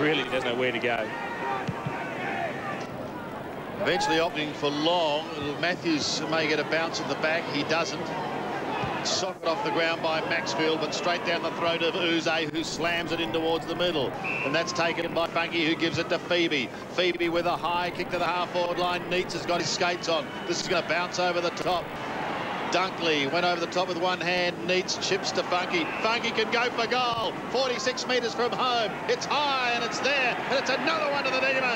really doesn't know where to go. Eventually opting for long. Matthews may get a bounce at the back. He doesn't. Socket off the ground by Maxfield, but straight down the throat of Yze, who slams it in towards the middle. And that's taken by Funcke, who gives it to Febey. Febey with a high kick to the half-forward line. Neitz has got his skates on. This is going to bounce over the top. Dunkley went over the top with one hand. Neitz chips to Funcke. Funcke can go for goal. 46 metres from home. It's high and it's there. And it's another one to the demon.